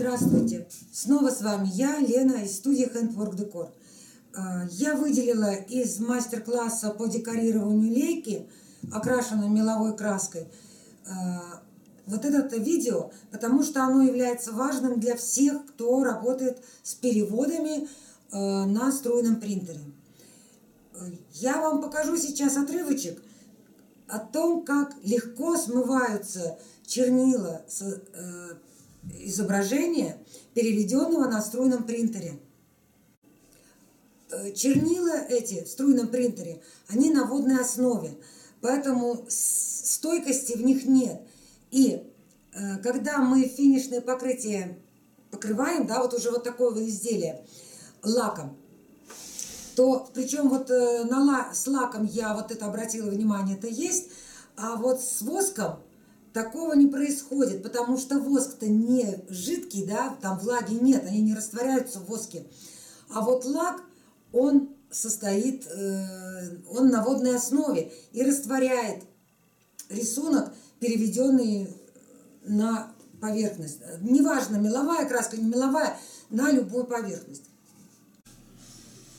Здравствуйте! Снова с вами я, Лена, из студии Handwork Decor. А, я выделила из мастер-класса по декорированию лейки, окрашенной меловой краской, а, вот это видео, потому что оно является важным для всех, кто работает с переводами а, на струйном принтере. Я вам покажу сейчас отрывочек о том, как легко смываются чернила с э, изображения, переведенного на струйном принтере. Э, чернила эти в струйном принтере, они на водной основе, поэтому стойкости в них нет. И э, когда мы финишное покрытие покрываем, да, вот уже вот такое вот изделие лаком, то причем вот э, на, с лаком я вот это обратила внимание, это есть, а вот с воском такого не происходит, потому что воск-то не жидкий, да, там влаги нет, они не растворяются в воске. А вот лак, он состоит, э, он на водной основе и растворяет рисунок, переведенный на поверхность. Неважно, меловая краска, не меловая, на любую поверхность.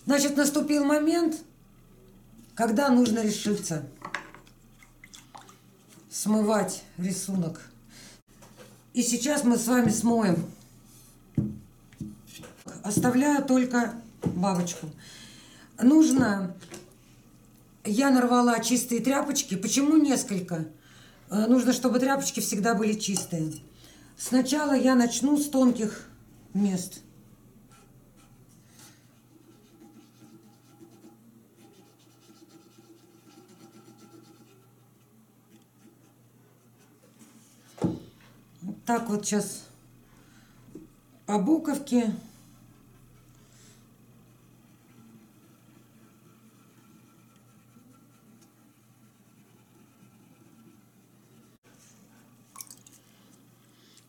Значит, наступил момент, когда нужно решиться смывать рисунок. И сейчас мы с вами смоем. Оставляю только бабочку. Нужно... Я нарвала чистые тряпочки. Почему несколько? Э, нужно, чтобы тряпочки всегда были чистые. Сначала я начну с тонких мест. Так вот сейчас по буковке.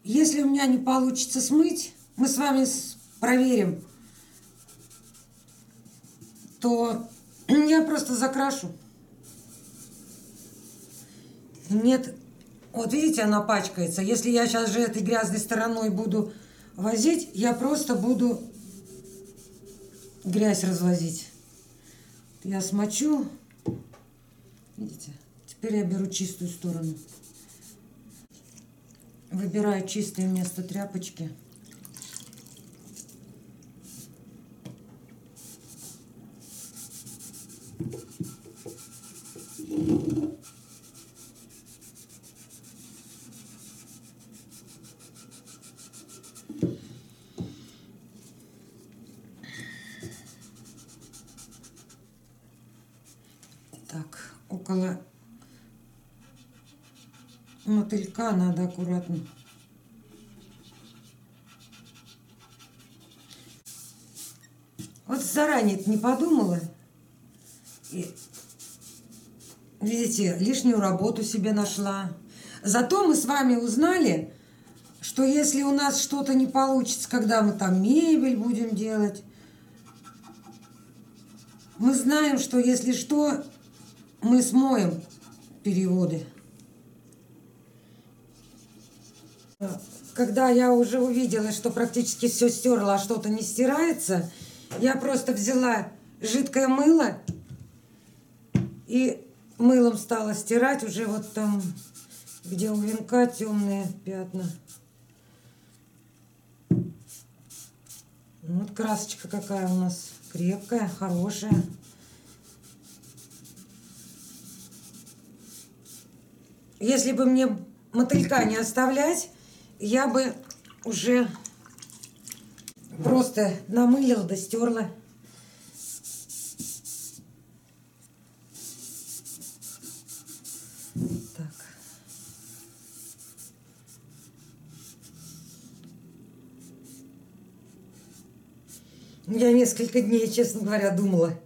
Если у меня не получится смыть, мы с вами проверим, то я просто закрашу. Нет вот видите, она пачкается. Если я сейчас же этой грязной стороной буду возить, я просто буду грязь развозить. Я смочу. Видите? Теперь я беру чистую сторону. Выбираю чистое место тряпочки. Так, около мотылька надо аккуратно. Вот заранее не подумала. И, видите, лишнюю работу себе нашла. Зато мы с вами узнали, что если у нас что-то не получится, когда мы там мебель будем делать, мы знаем, что если что, мы смоем переводы. Когда я уже увидела, что практически все стерла, а что-то не стирается, я просто взяла жидкое мыло и мылом стала стирать уже вот там, где у венка темные пятна. Вот красочка какая у нас крепкая, хорошая. Если бы мне мотылька не оставлять, я бы уже просто намылила да стерла. Так. Я несколько дней, честно говоря, думала,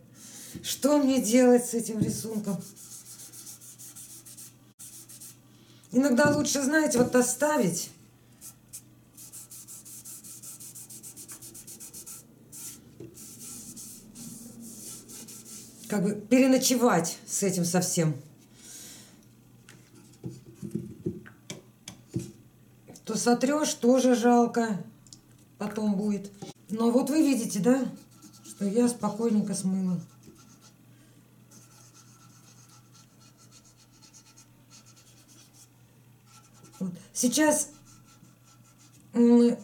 что мне делать с этим рисунком. Иногда лучше, знаете, вот оставить. Как бы переночевать с этим совсем. То сотрешь, тоже жалко. потом будет. Но вот вы видите, да, что я спокойненько смыла. Вот. Сейчас мы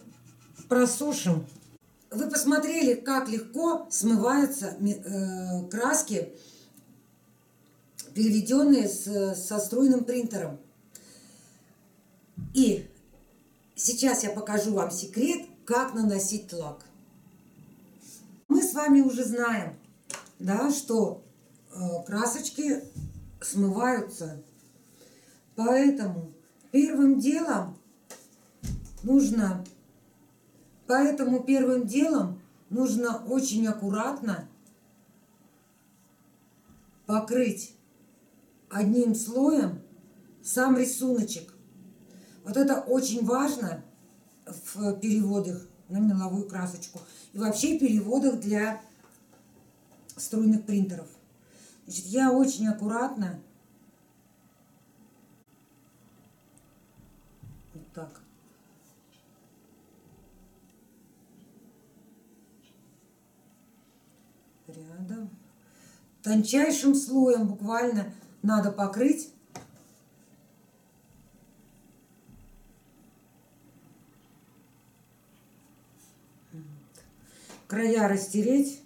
просушим. Вы посмотрели, как легко смываются э, краски, переведенные со струйным принтером. И сейчас я покажу вам секрет, как наносить лак. Мы с вами уже знаем, да, что э, красочки смываются. Поэтому первым делом нужно, поэтому первым делом нужно очень аккуратно покрыть одним слоем сам рисуночек. Вот это очень важно в переводах на меловую красочку. И вообще переводах для струйных принтеров. Значит, я очень аккуратно вот так тончайшим слоем буквально надо покрыть края растереть.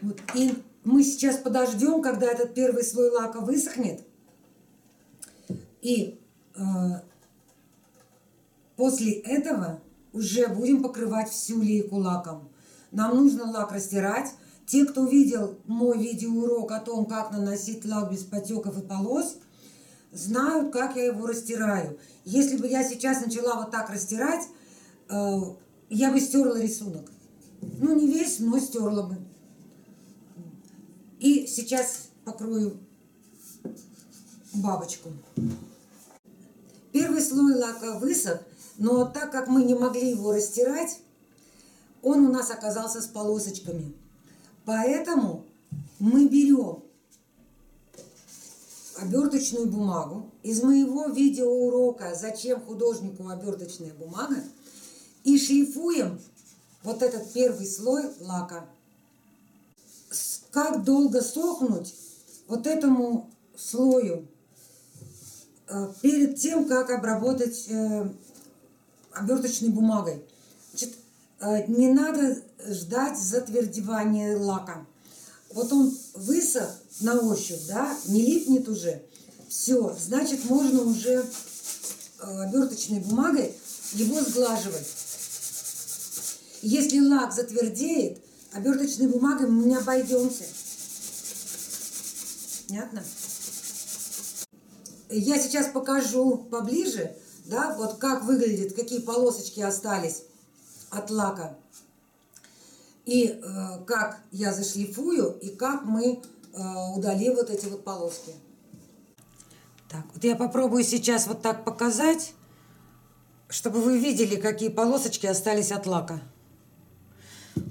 Вот. И мы сейчас подождем, когда этот первый слой лака высохнет. И э, после этого уже будем покрывать всю лейку лаком. Нам нужно лак растирать те, кто видел мой видеоурок о том, как наносить лак без потеков и полос, знают, как я его растираю. Если бы я сейчас начала вот так растирать, э, я бы стерла рисунок. Ну, не весь, но стерла бы. И сейчас покрою бабочку. Первый слой лака высох, но так как мы не могли его растирать, он у нас оказался с полосочками. Поэтому мы берем оберточную бумагу из моего видеоурока «Зачем художнику оберточная бумага» и шлифуем вот этот первый слой лака. Как долго сохнуть вот этому слою перед тем, как обработать э, оберточной бумагой. Значит, э, не надо ждать затвердевания лака. Вот он высох на ощупь, да, не липнет уже. Все, значит, можно уже э, оберточной бумагой его сглаживать. Если лак затвердеет, оберточной бумагой мы не обойдемся. Понятно? Я сейчас покажу поближе, да, вот как выглядит, какие полосочки остались от лака и э, как я зашлифую, и как мы э, удалим вот эти вот полоски. Так, вот я попробую сейчас вот так показать, чтобы вы видели, какие полосочки остались от лака.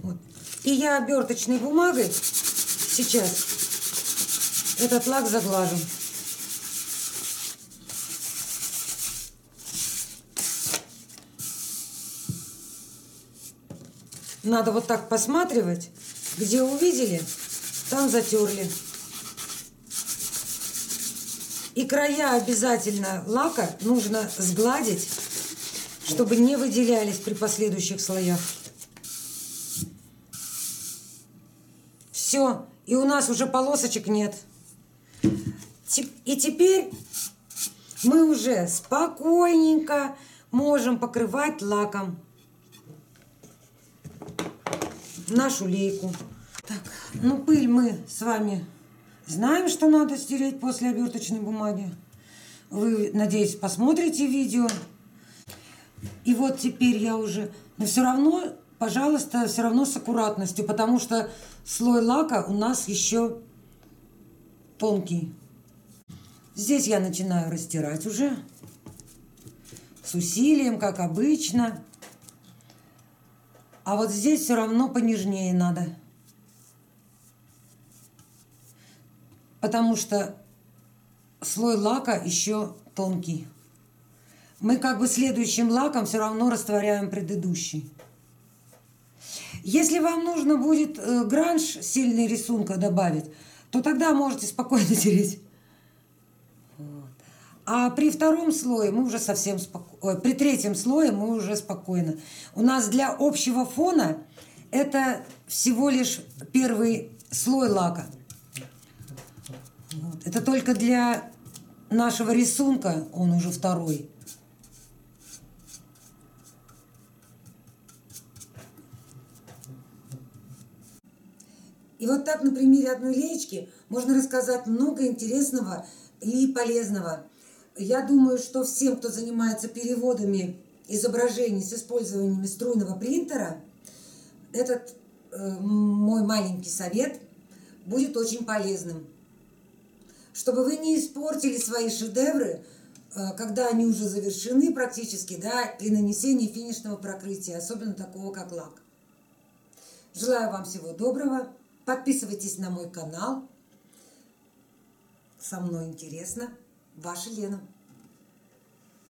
Вот. И я оберточной бумагой сейчас этот лак заглажу. Надо вот так посматривать, где увидели, там затерли. И края обязательно лака нужно сгладить, чтобы не выделялись при последующих слоях. Все, и у нас уже полосочек нет. И теперь мы уже спокойненько можем покрывать лаком нашу лейку. Так, ну пыль мы с вами знаем, что надо стереть после оберточной бумаги. Вы, надеюсь, посмотрите видео. И вот теперь я уже... Но все равно, пожалуйста, все равно с аккуратностью, потому что слой лака у нас еще тонкий. Здесь я начинаю растирать уже с усилием, как обычно. А вот здесь все равно понежнее надо. потому что слой лака еще тонкий. Мы как бы следующим лаком все равно растворяем предыдущий. Если вам нужно будет э, гранж сильный рисунка добавить, то тогда можете спокойно тереть. А при втором слое мы уже совсем спокойно, при третьем слое мы уже спокойно. У нас для общего фона это всего лишь первый слой лака. Вот. Это только для нашего рисунка он уже второй. И вот так на примере одной леечки можно рассказать много интересного и полезного. Я думаю, что всем, кто занимается переводами изображений с использованием струйного принтера, этот э, мой маленький совет будет очень полезным. Чтобы вы не испортили свои шедевры, э, когда они уже завершены практически, да, при нанесении финишного покрытия, особенно такого, как лак. Желаю вам всего доброго. Подписывайтесь на мой канал. Со мной интересно. Ваша Лена.